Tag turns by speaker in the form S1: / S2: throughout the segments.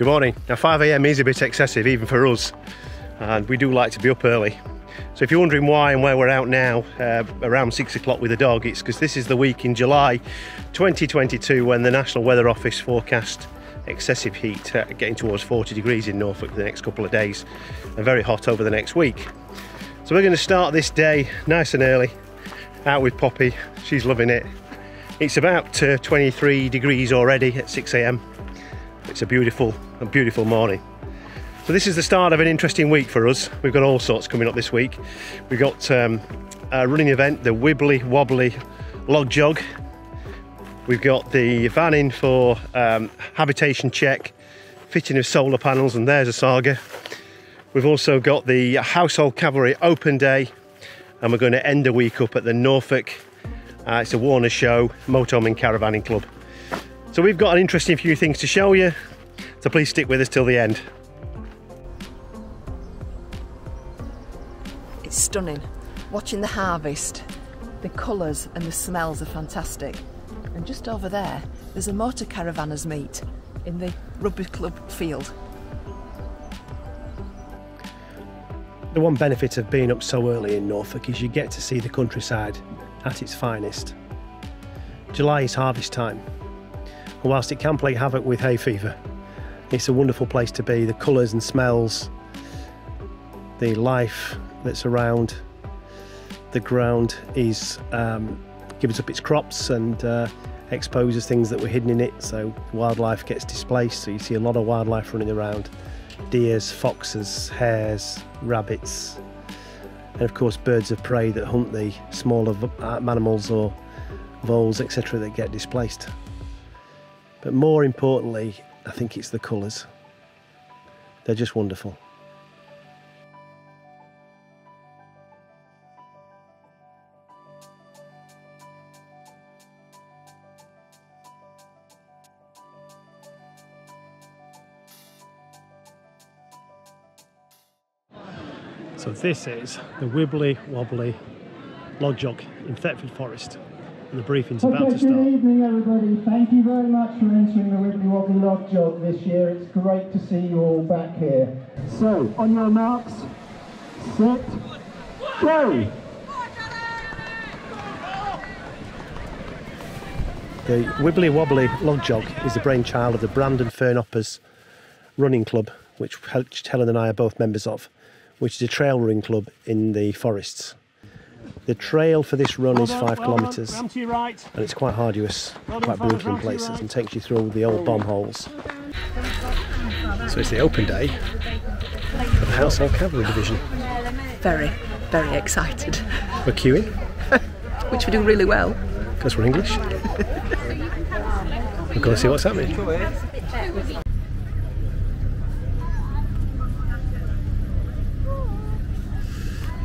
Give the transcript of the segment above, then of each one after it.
S1: Good morning. Now 5am is a bit excessive even for us and we do like to be up early. So if you're wondering why and where we're out now uh, around 6 o'clock with the dog it's because this is the week in July 2022 when the National Weather Office forecast excessive heat uh, getting towards 40 degrees in Norfolk the next couple of days and very hot over the next week. So we're going to start this day nice and early out with Poppy. She's loving it. It's about uh, 23 degrees already at 6 a.m. It's a beautiful, a beautiful morning. So this is the start of an interesting week for us. We've got all sorts coming up this week. We've got um, a running event, the Wibbly Wobbly Log Jog. We've got the van in for um, habitation check, fitting of solar panels, and there's a saga. We've also got the Household Cavalry Open Day, and we're going to end the week up at the Norfolk. Uh, it's a Warner Show Motorhome Caravanning Club. So we've got an interesting few things to show you, so please stick with us till the end.
S2: It's stunning. Watching the harvest, the colours and the smells are fantastic. And just over there, there's a motor caravanners meet in the rugby club field.
S1: The one benefit of being up so early in Norfolk is you get to see the countryside at its finest. July is harvest time, whilst it can play havoc with hay fever, it's a wonderful place to be. The colours and smells, the life that's around the ground is um, gives up its crops and uh, exposes things that were hidden in it. So wildlife gets displaced. So you see a lot of wildlife running around: deers, foxes, hares, rabbits, and of course birds of prey that hunt the smaller uh, animals or voles, etc., that get displaced. But more importantly, I think it's the colours. They're just wonderful. So this is the Wibbly Wobbly Log Jog in Thetford Forest and the briefing's
S3: okay,
S1: about to start.
S3: Good evening, everybody. Thank you very much for entering the Wibbly Wobbly Log Jog this year. It's great to see you all back here. So, on your marks, set, go!
S1: The Wibbly Wobbly Log Jog is the brainchild of the Brandon Fernhoppers Running Club, which Helen and I are both members of, which is a trail running club in the forests. The trail for this run is five kilometres and it's quite arduous, quite brutal in places and takes you through all the old bomb holes. So it's the open day for the Household Cavalry Division.
S2: Very, very excited.
S1: We're queuing.
S2: Which we're doing really well.
S1: Because we're English. We're going to see what's happening.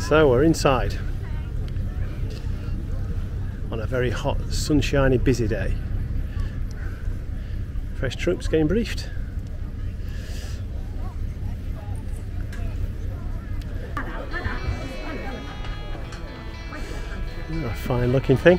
S1: So we're inside on a very hot, sunshiny, busy day. Fresh troops getting briefed. A fine looking thing.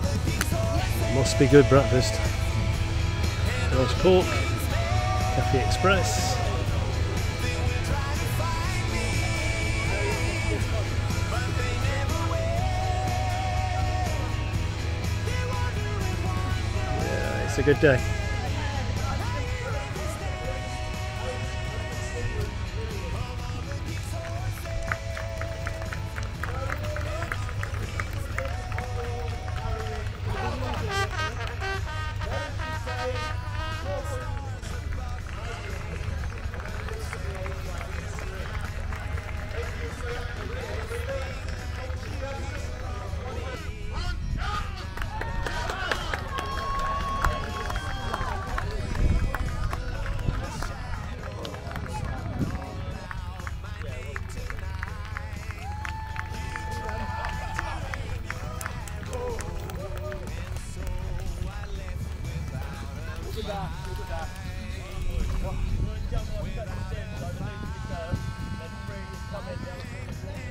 S1: Must be good breakfast. Roast pork, Cafe Express, It's a good day.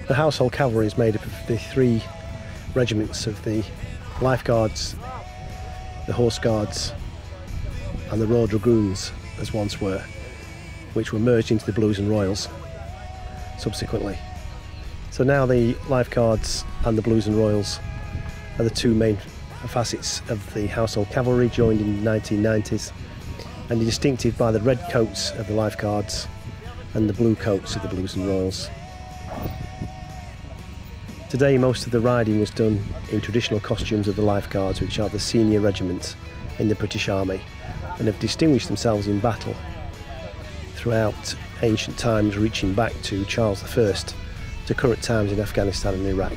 S1: The Household Cavalry is made up of the three regiments of the Life Guards, the Horse Guards, and the Royal Dragoons, as once were, which were merged into the Blues and Royals subsequently. So now the Life Guards and the Blues and Royals are the two main facets of the Household Cavalry, joined in the 1990s, and are distinctive by the red coats of the Life Guards and the blue coats of the Blues and Royals. Today, most of the riding was done in traditional costumes of the Life Guards, which are the senior regiment in the British Army and have distinguished themselves in battle throughout ancient times, reaching back to Charles I to current times in Afghanistan and Iraq.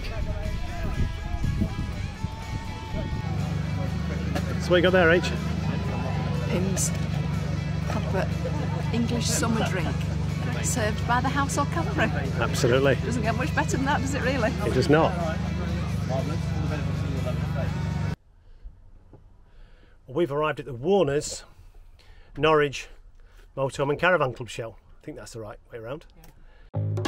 S1: So, what you got there, H?
S2: Pimm's proper English summer drink served by the Household Cavalry.
S1: Absolutely.
S2: Doesn't get much better than that, does it really?
S1: It does not. We've arrived at the Warners Norwich Motorhome and Caravan Club show. I think that's the right way around.
S2: I'm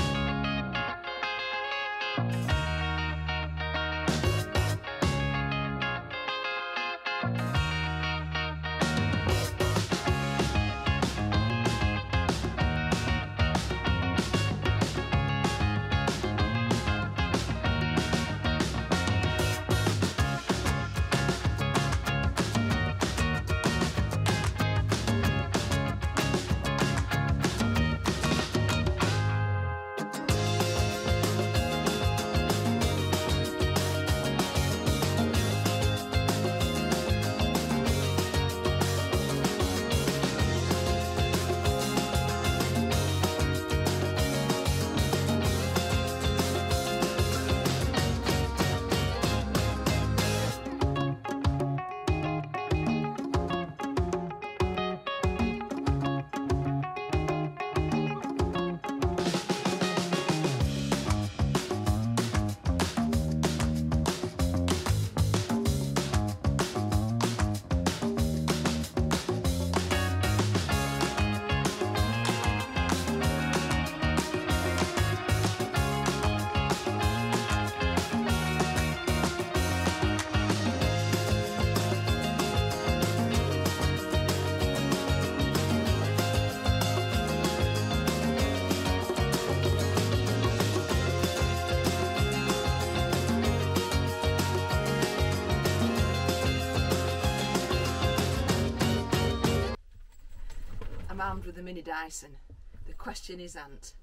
S2: armed with a mini Dyson. The question is, Ant,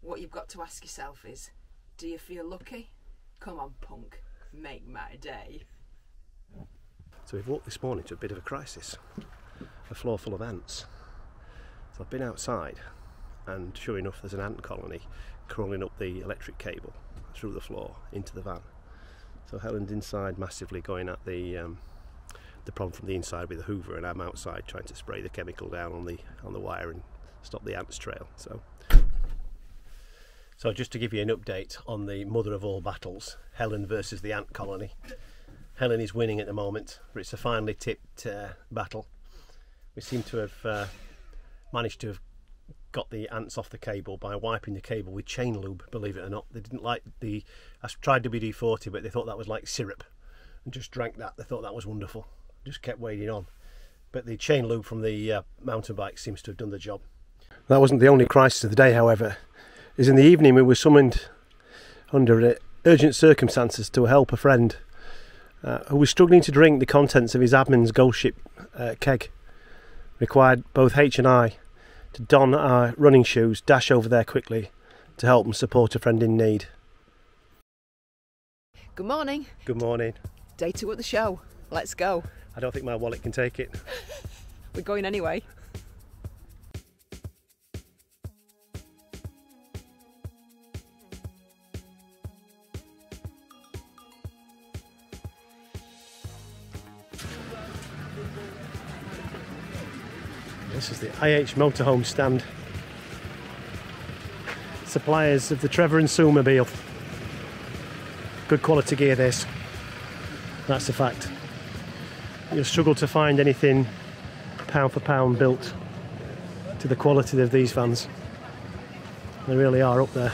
S2: what you've got to ask yourself is, do you feel lucky? Come on, punk, make my day.
S1: So we've walked this morning to a bit of a crisis. A floor full of ants. So I've been outside and sure enough there's an ant colony crawling up the electric cable through the floor into the van. So Helen's inside massively going at the um, the problem from the inside with the hoover and I'm outside trying to spray the chemical down on the on the wire and stop the ants trail. So so just to give you an update on the mother of all battles, Helen versus the ant colony. Helen is winning at the moment, but it's a finely tipped uh, battle. We seem to have uh, managed to have got the ants off the cable by wiping the cable with chain lube, believe it or not. They didn't like the. I tried WD 40, but they thought that was like syrup and just drank that. They thought that was wonderful. Just kept wading on. But the chain lube from the uh, mountain bike seems to have done the job. That wasn't the only crisis of the day, however. Is in the evening we were summoned under uh, urgent circumstances to help a friend uh, who was struggling to drink the contents of his Adnams ghost ship uh, keg. Required both H and I to don our running shoes, dash over there quickly to help and support a friend in need.
S2: Good morning.
S1: Good morning.
S2: Day two at the show. Let's go.
S1: I don't think my wallet can take it.
S2: We're going anyway.
S1: This is the IH motorhome stand. Suppliers of the Trevor and Sue mobile. Good quality gear this. That's a fact. You'll struggle to find anything pound for pound built to the quality of these vans. They really are up there.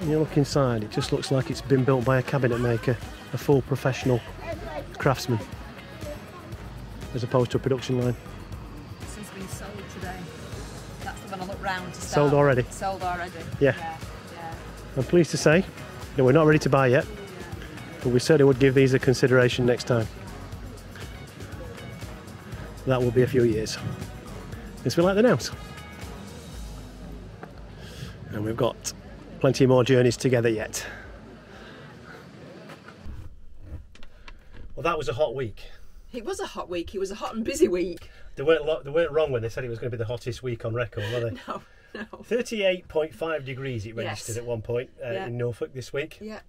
S1: When you look inside, it just looks like it's been built by a cabinet maker, a full professional craftsman, as opposed to a production line.
S2: This has been sold today. That's the one I looked round to
S1: Sold already?
S2: Sold already.
S1: Yeah.
S2: Yeah. yeah.
S1: I'm pleased to say that we're not ready to buy yet, but we certainly would give these a consideration next time. That will be a few years. Yes, we like the nouse. And we've got plenty more journeys together yet. Well, that was a hot week.
S2: It was a hot week. It was a hot and busy week.
S1: They weren't, they weren't wrong when they said it was going to be the hottest week on record, were they?
S2: No, no.
S1: 38.5 degrees it registered
S2: Yes.
S1: at one point uh,
S2: Yeah.
S1: in Norfolk this week.
S2: Yeah.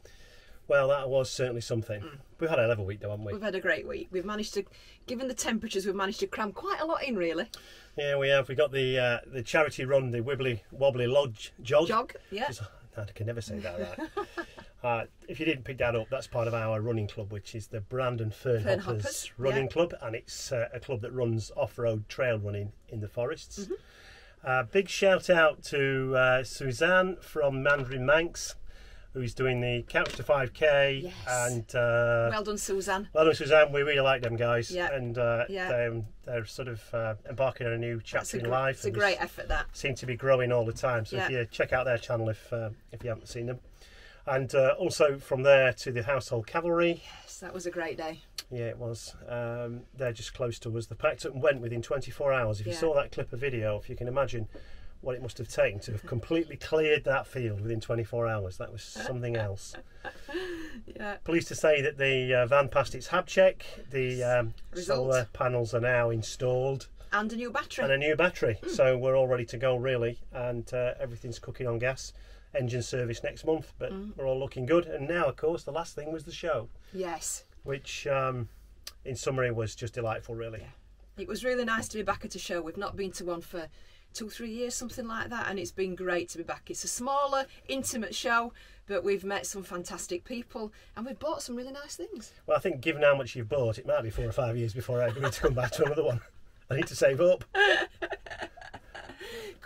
S1: Well, that was certainly something.
S2: Mm.
S1: We've had a level week though, haven't we?
S2: We've had a great week. We've managed to, given the temperatures, we've managed to cram quite a lot in, really.
S1: Yeah, we have. We got the uh, the charity run, the Wibbly Wobbly Lodge jog.
S2: Jog, yeah.
S1: Just- I can never say that right. uh, if you didn't pick that up, that's part of our running club, which is the Brandon Fern,
S2: Fern
S1: Hoppers,
S2: Hoppers,
S1: Running
S2: yeah.
S1: Club, and it's uh, a club that runs off-road trail running in the forests.
S2: Mm-hmm.
S1: Uh, big shout out to uh, Suzanne from Meandering Mancs, who's doing the Couch to 5K,
S2: Yes.
S1: and uh,
S2: Well done, Suzanne.
S1: well done, Suzanne. We really like them guys,
S2: Yeah.
S1: and uh,
S2: Yeah.
S1: they're, they're sort of uh, embarking on a new chapter
S2: a,
S1: in life.
S2: it's a great effort, that.
S1: seem to be growing all the time. So if you check out their channel if uh, if you haven't seen them, and uh, also from there to the Household Cavalry.
S2: Yes, that was a great day.
S1: Yeah, it was. Um, they're just close to us. They packed up and went within 24 hours. If you
S2: Yeah.
S1: saw that clip of video, if you can imagine what it must have taken to have completely cleared that field within 24 hours, that was something else.
S2: Yeah.
S1: Pleased to say that the uh, van passed its hab check. The um, solar panels are now installed
S2: And a new battery.
S1: and a new battery.
S2: Hmm.
S1: So we're all ready to go, really, and uh, everything's cooking on gas. Engine service next month, but
S2: Hmm.
S1: we're all looking good. And now, of course, the last thing was the show,
S2: yes.
S1: Which, um, in summary, was just delightful, really.
S2: It was really nice to be back at a show. We've not been to one for two, three years, something like that, and it's been great to be back. It's a smaller, intimate show, but we've met some fantastic people and we've bought some really nice things.
S1: Well, I think given how much you've bought, it might be four or five years before I agree to come back to another one. I need to save up.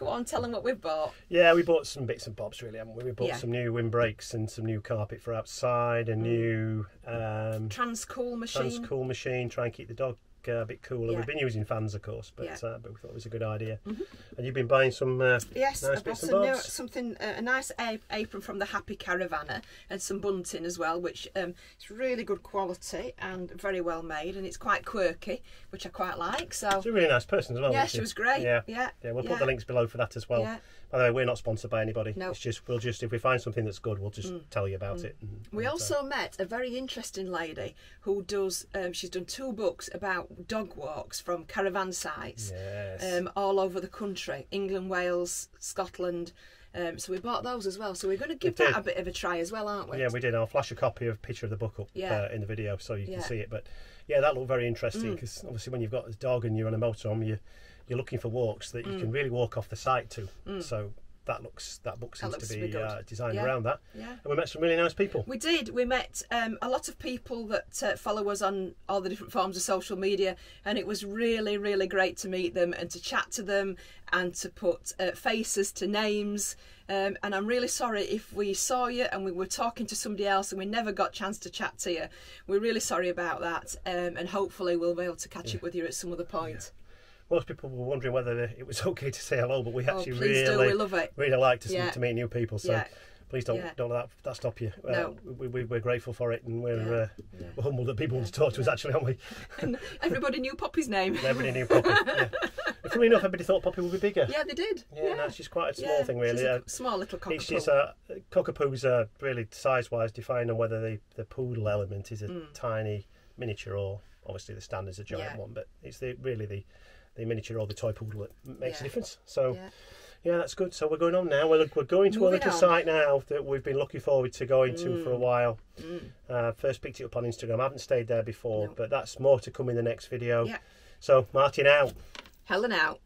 S2: Go on, tell them what we've bought.
S1: Yeah, we bought some bits and bobs, really, haven't we? We bought
S2: Yeah.
S1: some new windbreaks and some new carpet for outside, a new um,
S2: Transcool machine.
S1: trans cool machine, try and keep the dog uh, a bit cooler.
S2: Yeah.
S1: We've been using fans, of course, but
S2: Yeah.
S1: Uh, but we thought it was a good idea. And you've been buying some uh,
S2: Yes,
S1: nice bits and
S2: a new, something, uh, a nice apron from the Happy Caravanner and some bunting as well, which um, it's really good quality and very well made, and it's quite quirky, which I quite like. So
S1: She's a really nice person as well.
S2: yeah, she was great.
S1: Yeah,
S2: yeah,
S1: yeah. We'll
S2: yeah.
S1: put the links below for that as well. By the way, we're not sponsored by anybody.
S2: No.
S1: It's just we'll just if we find something that's good, we'll just tell you about it. and-
S2: Mm. We
S1: and, uh,
S2: also met a very interesting lady who does. Um, she's done two books about dog walks from caravan sites
S1: Yes.
S2: um, all over the country, England, Wales, Scotland. Um, so we bought those as well. So we're going to give that a bit of a try as well, aren't we?
S1: Yeah, we did. I'll flash a copy of picture of the book up
S2: Yeah.
S1: uh, in the video so you can
S2: Yeah. Mm.
S1: see it. But yeah, that looked very interesting because obviously when you've got a dog and you're on a motorhome, you you're looking for walks that you
S2: Mm.
S1: can really walk off the site to. So that looks that book seems
S2: looks
S1: to be uh, designed
S2: Yeah.
S1: around that.
S2: Yeah.
S1: And we met some really nice people.
S2: We did. We met um, a lot of people that uh, follow us on all the different forms of social media, and it was really, really great to meet them and to chat to them and to put uh, faces to names. Um, and I'm really sorry if we saw you and we were talking to somebody else and we never got chance to chat to you. We're really sorry about that, um, and hopefully we'll be able to catch up with you at some other point.
S1: Most people were wondering whether it was okay to say hello, but we
S2: Oh,
S1: actually
S2: do.
S1: really
S2: We love it.
S1: really like to,
S2: Yeah.
S1: to meet new people. So
S2: Yeah.
S1: please don't
S2: Yeah.
S1: don't let that, that stop you. Uh,
S2: No.
S1: we, we, we're grateful for it, and we're uh, we're humbled that people want to talk to us. Actually, aren't we?
S2: And everybody knew Poppy's name.
S1: Everybody knew Poppy. yeah. But Funnily enough, everybody thought Poppy would be bigger.
S2: yeah, they did.
S1: Yeah, no, she's quite a small thing, really.
S2: she's a
S1: Uh,
S2: small little cockapoo.
S1: Just uh, cockapoo's are really size-wise defined on whether the, the poodle element is a tiny miniature or obviously the standard's a giant
S2: Mm.
S1: One, but it's the really the, the miniature or the toy poodle that makes a difference. So
S2: Yeah.
S1: yeah. that's good. So we're going on now. We're, we're going to a little
S2: on.
S1: site now that we've been looking forward to going to
S2: Mm.
S1: for a while. Uh, first picked it up on Instagram. I haven't stayed there before,
S2: No.
S1: but that's more to come in the next video.
S2: Yeah.
S1: So Martin out.
S2: Helen out.